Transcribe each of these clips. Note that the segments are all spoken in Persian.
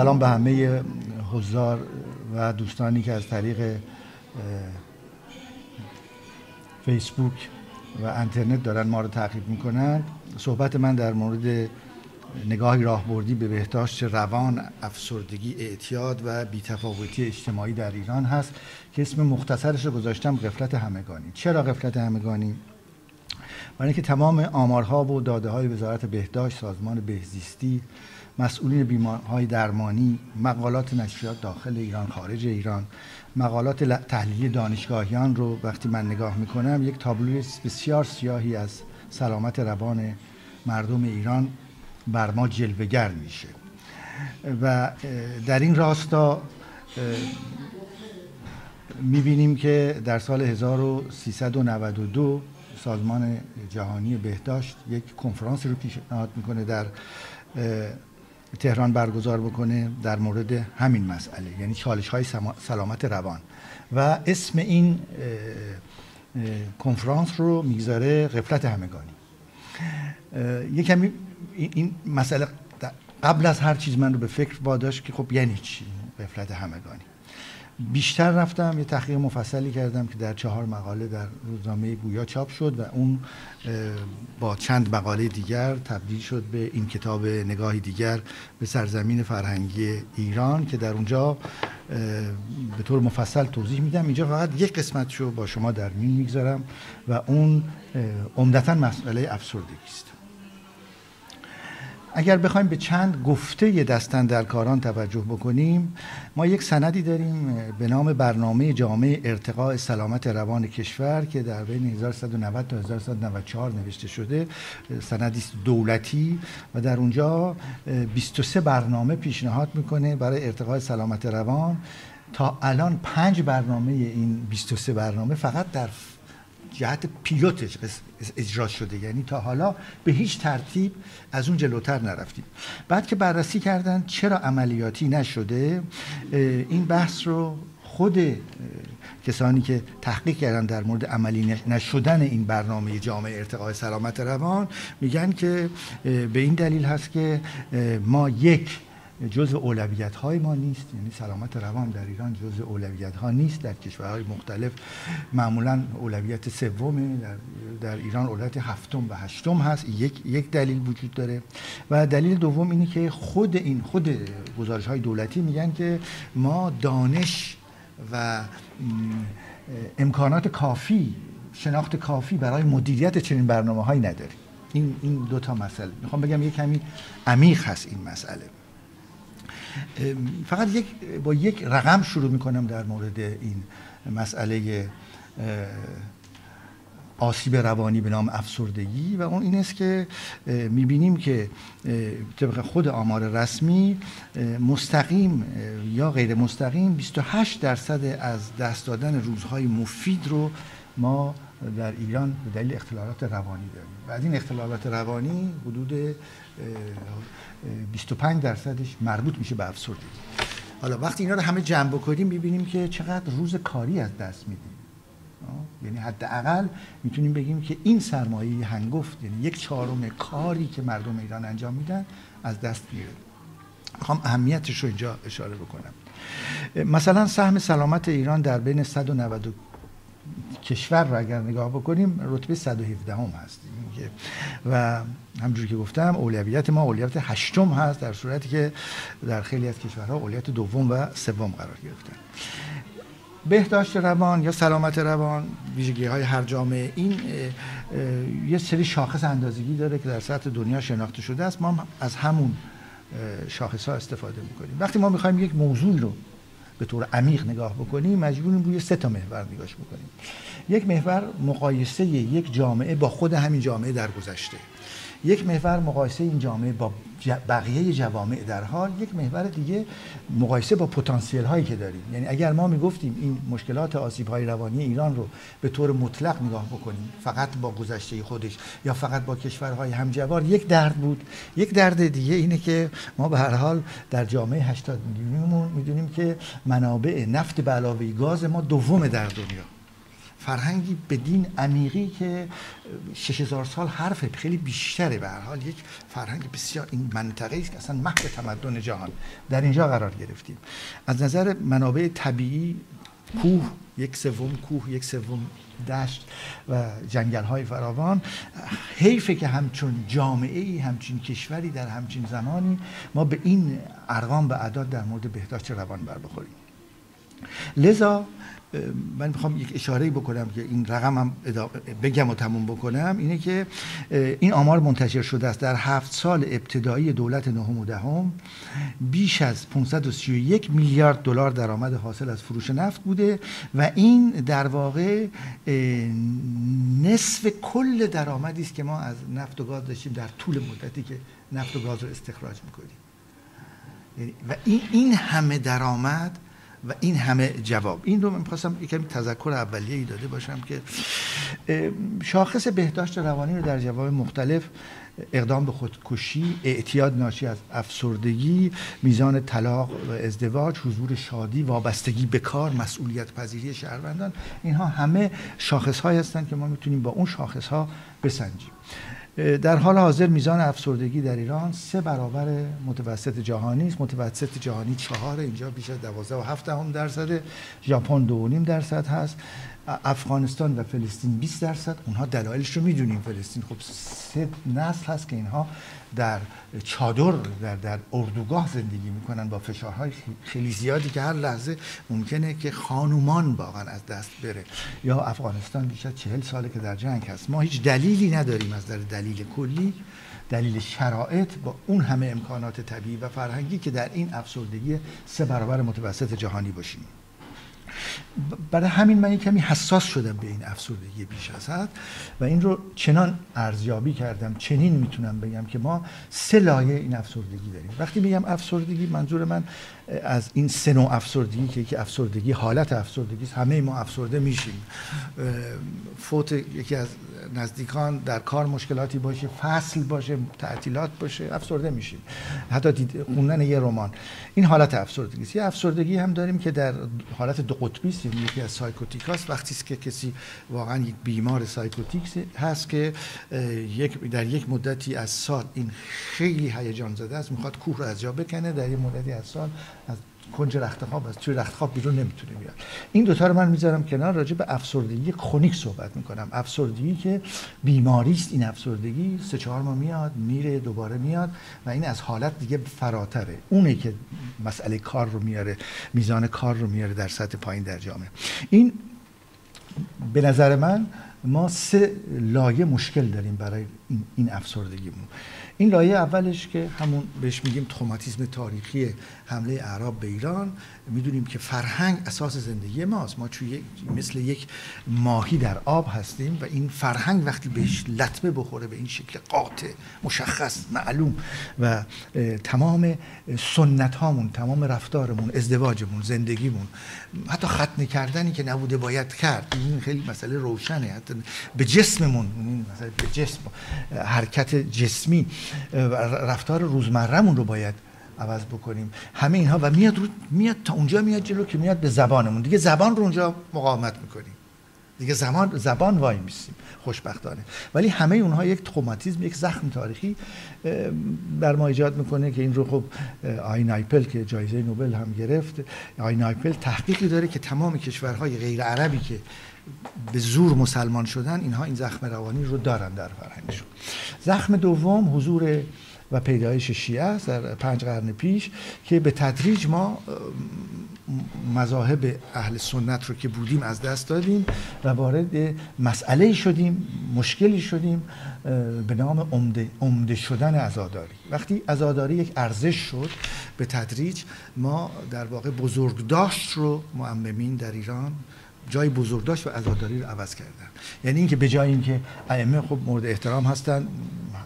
سلام به همه حضار و دوستانی که از طریق فیسبوک و اینترنت دارن ما رو تعقیب می‌کنن. صحبت من در مورد نگاهی راهبردی به بهداشت روان افسردگی اعتیاد و بیتفاوتی اجتماعی در ایران هست که اسم مختصرش رو گذاشتم غفلت همگانی. چرا غفلت همگانی؟ برای اینکه تمام آمارها و داده های وزارت بهداشت سازمان بهزیستی مسئولین بیمارهای درمانی مقالات نشریات داخل ایران خارج ایران مقالات تحلیلی دانشگاهیان رو وقتی من نگاه می‌کنم یک تابلوی بسیار سیاهی از سلامت روان مردم ایران بر ما جلوگر میشه. و در این راستا می‌بینیم که در سال 1392 سازمان جهانی بهداشت یک کنفرانس رو پیشنهاد می‌کنه در تهران برگزار بکنه در مورد همین مسئله یعنی چالش های سلامت روان. و اسم این کنفرانس رو می‌گذاره غفلت همگانی. یه کمی این مسئله قبل از هر چیز من رو به فکر واداشت که خب یعنی چی غفلت همگانی؟ بیشتر رفتم یه تحقیق مفصلی کردم که در چهار مقاله در روزنامه گویا چاپ شد و اون با چند مقاله دیگر تبدیل شد به این کتاب نگاهی دیگر به سرزمین فرهنگی ایران که در اونجا به طور مفصل توضیح میدم. اینجا فقط یک قسمت رو با شما در میون می‌گذارم و اون عمدتا مسئله افسردگی است. اگر بخوایم به چند گفته دستن در کاران توجه بکنیم ما یک سندی داریم به نام برنامه جامعه ارتقاء سلامت روان کشور که در بین 1190 تا 1194 نوشته شده. سندی دولتی و در اونجا 23 برنامه پیشنهاد می‌کنه برای ارتقاء سلامت روان. تا الان پنج برنامه این 23 برنامه فقط در جهت پیلوتش اجرا شده. یعنی تا حالا به هیچ ترتیب از اون جلوتر نرفتیم. بعد که بررسی کردن چرا عملیاتی نشده این بحث رو خود کسانی که تحقیق کردن در مورد عملی نشدن این برنامه جامعه ارتقاء سلامت روان میگن که به این دلیل هست که ما یک جزء اولویت های ما نیست. یعنی سلامت روان در ایران جزء اولویت ها نیست. در کشورهای مختلف معمولا اولویت سوم در, در ایران اولویت هفتم و هشتم هست. یک یک دلیل وجود داره. و دلیل دوم اینه که خود این خود گزارش های دولتی میگن که ما دانش و امکانات کافی شناخت کافی برای مدیریت چنین برنامه هایی نداریم. این این دو تا مسئله. می‌خوام بگم یک کمی عمیق هست این مسئله. فقط یک با یک رقم شروع می‌کنم در مورد این مسئله آسیب روانی به نام افسردگی. و اون این است که می‌بینیم که طبق خود آمار رسمی مستقیم یا غیر مستقیم 28 درصد از دست دادن روزهای مفید رو ما در ایران به دلیل اختلالات روانی داریم. و از این اختلالات روانی حدود 25 درصدش مربوط میشه به افسردگی. حالا وقتی اینا رو همه جمع بکنیم می‌بینیم که چقدر روز کاری از دست میدیم. یعنی حداقل می‌تونیم بگیم که این سرمایه هنگفت یعنی یک چهارم کاری که مردم ایران انجام میدن از دست میره. می‌خوام اهمیتش رو اینجا اشاره بکنم. مثلا سهم سلامت ایران در بین 190 کشور رو اگر نگاه بکنیم رتبه 117 هم هست. و همجوری که گفتم اولویت ما اولویت هشتم هست در صورتی که در خیلی از کشورها اولویت دوم و سوم قرار گرفتن. بهداشت روان یا سلامت روان ویژگی های هر جامعه. این یه سری شاخص اندازگی داره که در سطح دنیا شناخته شده است. ما از همون شاخص ها استفاده می‌کنیم. وقتی ما می‌خوایم یک موضوع رو به طور عمیق نگاه بکنیم مجبوریم روی سه تا محور نگاش بکنیم. یک محور مقایسه یک جامعه با خود همین جامعه در گذشته. یک محور مقایسه این جامعه با بقیه جوامع در حال یک محور دیگه مقایسه با پتانسیل هایی که داریم. یعنی اگر ما می‌گفتیم این مشکلات آسیب های روانی ایران رو به طور مطلق نگاه بکنیم فقط با گذشته خودش یا فقط با کشورهای همجوار یک درد بود. یک درد دیگه اینه که ما به هر حال در جامعه 80 میلیونیمون می‌دونیم که منابع نفت به علاوه گاز ما دوم در دنیا. فرهنگی بدین عمیقی که 6000 سال حرف خیلی بیشتره به هر حال. یک فرهنگ بسیار این منطقه است که اصلا محو تمدن جهان. در اینجا قرار گرفتیم. از نظر منابع طبیعی کوه یک سوم کوه یک سوم دشت و جنگل های فراوان حیفه که همچون جامعه ای همچین کشوری در همچین زمانی ما به این ارقام به اعداد در مورد بهداشت روان بر بخوریم. لذا من می‌خوام یک اشاره بکنم که این رقم هم بگم و تموم بکنم. اینه که این آمار منتشر شده است. در هفت سال ابتدایی دولت نهم و دهم بیش از 531 میلیارد دلار درآمد حاصل از فروش نفت بوده و این در واقع نصف کل درآمدی است که ما از نفت و گاز داشتیم در طول مدتی که نفت و گاز رو استخراج می‌کنیم یعنی و این این همه درآمد و این همه جواب. این رو من خواستم یکم تذکر اولیه ای داده باشم که شاخص بهداشت روانی رو در جواب مختلف اقدام به خودکشی اعتیاد ناشی از افسردگی میزان طلاق و ازدواج حضور شادی وابستگی به کار مسئولیت پذیری شهروندان اینها همه شاخص های هستند که ما می‌تونیم با اون شاخص ها بسنجیم. در حال حاضر میزان افسردگی در ایران سه برابر متوسط جهانی است. متوسط جهانی چهار اینجا بیش از دوازده و هفت درصد ژاپن دو نیم درصد هست. افغانستان و فلسطین 20 درصد اونها دلایلش رو می‌دونیم. فلسطین خب سه نسل هست که اینها در چادر در, در اردوگاه زندگی می‌کنن با فشارهای خیلی زیادی که هر لحظه ممکنه که خانومان واقعا از دست بره. یا افغانستان بیش از چهل ساله که در جنگ هست. ما هیچ دلیلی نداریم از در دلیل کلی. دلیل شرایط با اون همه امکانات طبیعی و فرهنگی که در این افسردگی سه برابر متوسط جهانی باشیم. برای همین من کمی حساس شدم به این افسردگی بیش از حد و این رو چنان ارزیابی کردم چنین می‌تونم بگم که ما سه لایه این افسردگی داریم. وقتی میگم افسردگی منظور من از این سه نوع افسردگی که یکی افسردگی حالت افسردگی است. همه ما افسرده میشیم. فوت یکی از نزدیکان در کار مشکلاتی باشه فصل باشه تعطیلات باشه افسرده میشیم. حتی خوندن یه رمان. این حالت افسردگی است. یه افسردگی هم داریم که در حالت دو قطبی است یعنی یکی از سایکوتیکاست وقتی است که کسی واقعا یک بیمار سایکوتیک هست که یک در یک مدتی از سال این خیلی هیجان زده است می‌خواد کوه رو از جا بکنه در یک مدتی از سال از کنج رخت خواب از توی رخت خواب بیرون نمی‌تونه بیاد. این دوتا رو من می‌ذارم کنار راجع به افسردگی خونیک صحبت می‌کنم. افسردگی که بیماری است این افسردگی سه چهار ماه میاد میره دوباره میاد و این از حالت دیگه فراتره. اونه که مسئله کار رو میاره میزان کار رو میاره در سطح پایین در جامعه این به نظر من ما سه لایه مشکل داریم برای این, این افسردگیمون. این لایه اولش که همون بهش میگیم تروماتیسم تاریخی حمله اعراب به ایران. می‌دونیم که فرهنگ اساس زندگی ماست. ما چون مثل یک ماهی در آب هستیم و این فرهنگ وقتی بهش لطمه بخوره به این شکل قاطع مشخص معلوم و تمام سنت هامون تمام رفتارمون ازدواجمون زندگیمون حتی ختنه کردنی که نبوده باید کرد. این خیلی مسئله روشنه. حتی به جسممون به جسم حرکت جسمی رفتار روزمرهمون رو باید عوض بکنیم. همه اینها و میاد رو میاد تا اونجا میاد جلو که میاد به زبانمون. دیگه زبان رو اونجا مقاومت می‌کنیم. دیگه زمان زبان وای میستیم خوشبختانه. ولی همه اونها یک traumatisme یک زخم تاریخی بر ما ایجاد می‌کنه که این رو خب آی نایپل که جایزه نوبل هم گرفت آی نایپل تحقیقی داره که تمام کشورهای غیر عربی که به زور مسلمان شدن اینها این زخم روانی رو دارن در فرهنگشون. زخم دوم حضور و پیدایش شیعه است در پنج قرن پیش که به تدریج ما مذاهب اهل سنت رو که بودیم از دست دادیم و وارد مسئله شدیم مشکلی شدیم به نام عمده, شدن ازاداری. وقتی ازاداری یک ارزش شد به تدریج ما در واقع بزرگداشت رو معممین در ایران جای بزرگداشت و عزاداری رو عوض کردن. یعنی اینکه به جای اینکه ائمه خب مورد احترام هستن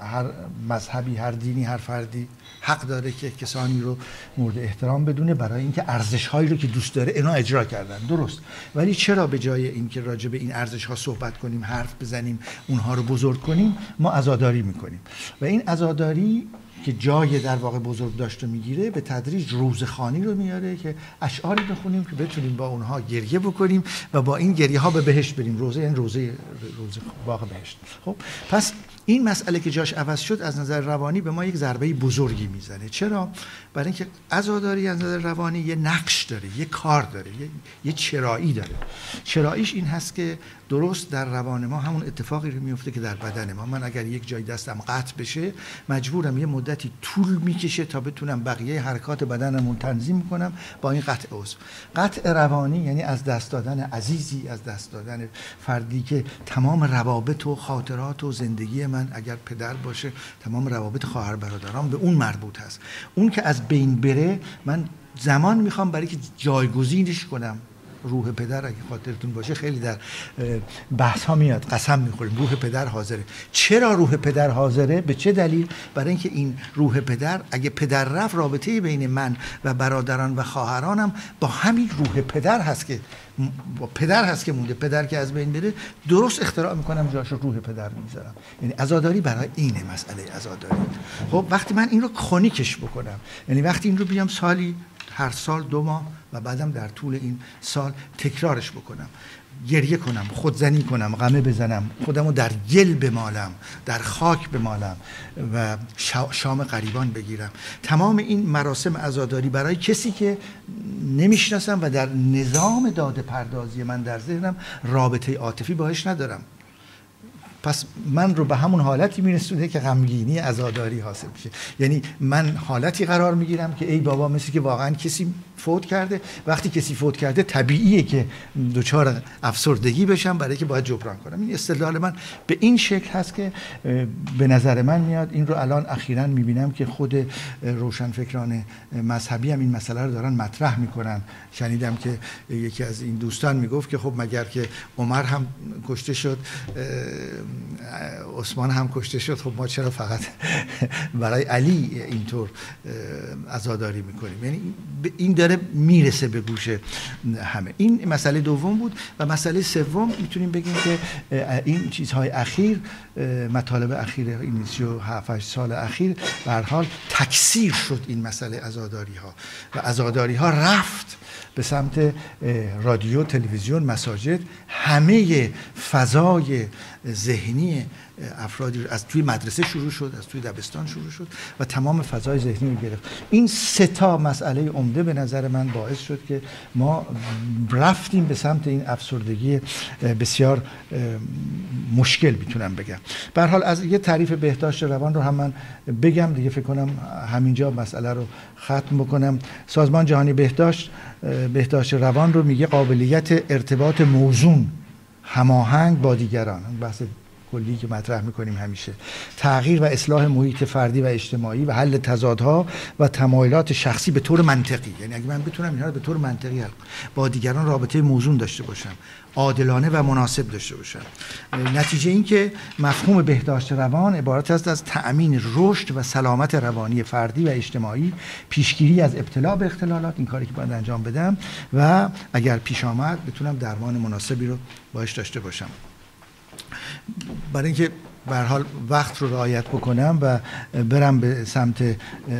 هر مذهبی هر دینی هر فردی حق داره که کسانی رو مورد احترام بدونه برای اینکه ارزش هایی رو که دوست داره اینا اجرا کردن. درست. ولی چرا به جای اینکه راجع به این ارزش ها صحبت کنیم حرف بزنیم اونها رو بزرگ کنیم ما عزاداری می‌کنیم. و این عزاداری که جای در واقع بزرگ داشته می‌گیره به تدریج روزخانی رو میاره که اشعاری بخونیم که بتونیم با اونها گریه بکنیم و با این گریه ها به بهشت بریم. روزه این روزه روزه باغ بهشت. خب پس این مسئله که جاش عوض شد از نظر روانی به ما یک ضربه بزرگی می‌زنه. چرا؟ برای اینکه عزاداری از نظر روانی یه نقش داره یه کار داره یه, یه چرایی داره. چراییش این هست که درست در روان ما همون اتفاقی رو میفته که در بدن ما. من اگر یک جای دستم قطع بشه مجبورم یه مدتی طول می‌کشه تا بتونم بقیه حرکات بدنمون تنظیم کنم با این قطع عضو. قطع روانی یعنی از دست دادن عزیزی از دست دادن فردی که تمام روابط و خاطرات و زندگی من اگر پدر باشه تمام روابط خواهر برادران به اون مربوط هست اون که از بین بره من زمان می‌خوام برای که جایگزینش کنم. روح پدر اگه خاطرتون باشه خیلی در بحث ها میاد قسم می‌خوریم. روح پدر حاضره. چرا روح پدر حاضره؟ به چه دلیل؟ برای اینکه این روح پدر اگه پدر رفت رابطه بین من و برادران و خواهرانم با همین روح پدر هست که با پدر هست که مونده. پدر که از بین بره درست اختراع می‌کنم جاش روح پدر می‌ذارم. یعنی عزاداری برای اینه مسئله عزاداری خب وقتی من این رو خونیکش بکنم یعنی وقتی این رو بیام سالی هر سال دو ماه و بعدم در طول این سال تکرارش بکنم. گریه کنم خودزنی کنم غمه بزنم خودمو در گل بمالم در خاک بمالم و شام قریبان بگیرم. تمام این مراسم عزاداری برای کسی که نمی‌شناسم و در نظام داده پردازی من در ذهنم رابطه عاطفی باش ندارم. پس من رو به همون حالتی میرسونه که غمگینی عزاداری حاصل میشه. یعنی من حالتی قرار می‌گیرم که ای بابا مثل که واقعا کسی فوت کرده وقتی کسی فوت کرده طبیعیه که دچار افسردگی بشم برای که باید جبران کنم. این استدلال من به این شکل هست که به نظر من میاد این رو الان اخیرا می‌بینم که خود روشنفکران مذهبی هم این مسئله رو دارن مطرح می‌کنن. شنیدم که یکی از این دوستان می‌گفت که خب مگر که عمر هم کشته شد عثمان هم کشته شد. خب ما چرا فقط برای علی اینطور عزاداری می‌کنیم؟ یعنی این داره می‌رسه به گوش همه. این مسئله دوم بود و مسئله سوم می‌تونیم بگیم که این چیزهای اخیر مطالب اخیر این 37 سال اخیر به حال تکثیر شد این مسئله عزاداری ها و عزاداری ها رفت. به سمت رادیو تلویزیون مساجد همه فضای ذهنی افرادی از توی مدرسه شروع شد از توی دبستان شروع شد و تمام فضای ذهنی رو گرفت. این سه تا مسئله عمده به نظر من باعث شد که ما رفتیم به سمت این افسردگی بسیار مشکل می‌تونم بگم. به حال از یه تعریف بهداشت روان رو هم من بگم دیگه فکر کنم همینجا مسئله رو ختم بکنم. سازمان جهانی بهداشت بهداشت روان رو میگه قابلیت ارتباط موزون هماهنگ با دیگران. بحث کلی که مطرح می‌کنیم همیشه. تغییر و اصلاح محیط فردی و اجتماعی و حل تضادها و تمایلات شخصی به طور منطقی. یعنی اگه من بتونم اینها رو به طور منطقی حل با دیگران رابطه موزون داشته باشم. عادلانه و مناسب داشته باشم. نتیجه این که مفهوم بهداشت روان عبارت است از تأمین رشد و سلامت روانی فردی و اجتماعی پیشگیری از ابتلا به اختلالات این کاری که باید انجام بدم و اگر پیش آمد بتونم درمان مناسبی رو باش داشته باشم. برای اینکه به حال وقت رو رعایت بکنم و برم به سمت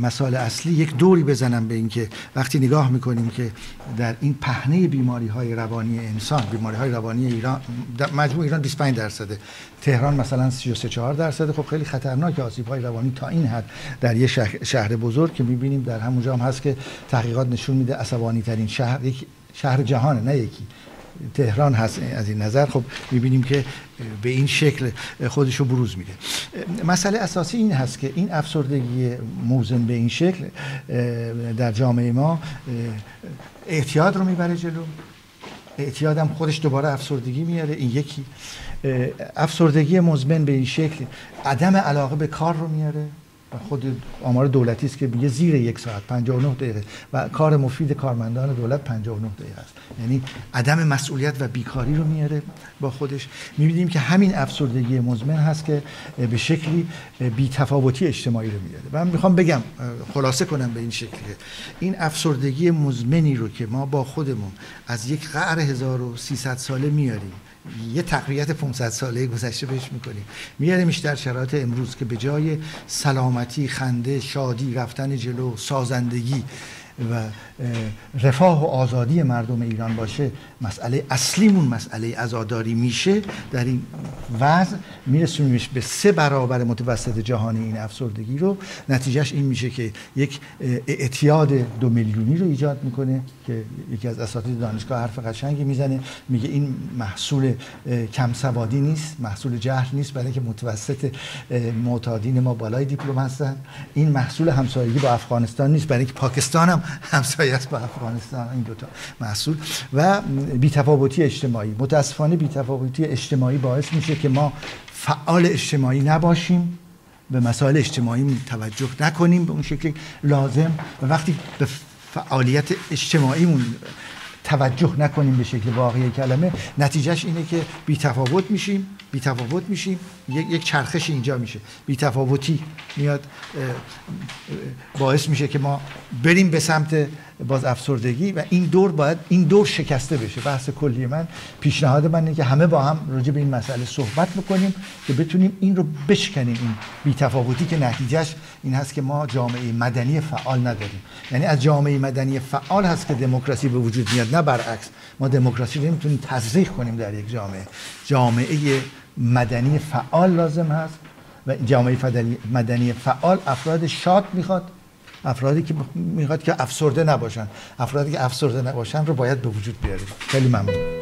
مسائل اصلی یک دوری بزنم به اینکه وقتی نگاه می‌کنیم که در این پهنه بیماری های روانی انسان بیماری های روانی ایران مجموع ایران 25 درصده تهران مثلا 33 4 درصده خب خیلی خطرناک آسیب های روانی تا این حد در یه شهر, بزرگ که می‌بینیم در همونجا هم هست که تحقیقات نشون میده عصبانی ترین شهر یک شهر جهانه نه یکی. تهران هست از این نظر. خب می‌بینیم که به این شکل خودش رو بروز میده. مسئله اساسی این هست که این افسردگی موزن به این شکل در جامعه ما اعتیاد رو می‌بره جلو. اعتیاد هم خودش دوباره افسردگی میاره. این یکی. افسردگی مزمن به این شکل عدم علاقه به کار رو میاره. خود آمار دولتی است که میگه زیر یک ساعت 59 دقیقه. و کار مفید کارمندان دولت 59 دقیقه است. یعنی عدم مسئولیت و بیکاری رو میاره با خودش. می‌بینیم که همین افسردگی مزمن هست که به شکلی بی تفاوتی اجتماعی رو میاره. من می‌خوام بگم خلاصه کنم به این شکل این افسردگی مزمنی رو که ما با خودمون از یک قعر 1300 ساله میاریم یه تقویت 500 ساله گذشته بهش می‌کنیم. میاریمش در شرایط امروز که به جای سلامتی خنده شادی رفتن جلو سازندگی و رفاه و آزادی مردم ایران باشه مسئله اصلیمون مسئله ازاداری میشه. در این وضع میرسونیمش به سه برابر متوسط جهانی این افسردگی رو. نتیجهش این میشه که یک اعتیاد دو میلیونی رو ایجاد می‌کنه که یکی از اساتید دانشگاه حرف قشنگی می‌زنه. میگه این محصول کم سوادی نیست محصول جهل نیست برای که متوسط معتادین ما بالای دیپلم هستن. این محصول همسایگی با افغانستان نیست برای که پاکستان هم همسایه است با افغانستان این دوتا محصول. و بیتفاوتی اجتماعی. متاسفانه بیتفاوتی اجتماعی باعث میشه که ما فعال اجتماعی نباشیم به مسائل اجتماعی توجه نکنیم به اون شکل لازم. و وقتی به فعالیت اجتماعیمون توجه نکنیم به شکل واقعی کلمه نتیجهش اینه که بی تفاوت میشیم. بی تفاوت میشیم یک, یک چرخش اینجا میشه. بی تفاوتی میاد باعث میشه که ما بریم به سمت باز افسردگی و این دور باید این دور شکسته بشه. بحث کلی من پیشنهاد من اینه که همه با هم راجع به این مسئله صحبت بکنیم که بتونیم این رو بشکنیم این بیتفاوتی که نتیجهش این هست که ما جامعه مدنی فعال نداریم. یعنی از جامعه مدنی فعال هست که دموکراسی به وجود میاد نه برعکس. ما دموکراسی رو نمی‌تونیم تزریق کنیم در یک جامعه. جامعه مدنی فعال لازم هست و جامعه مدنی فعال افراد شاد می‌خواد. افرادی که می‌خواد که افسرده نباشن. افرادی که افسرده نباشن رو باید به وجود بیاریم. خیلی ممنون.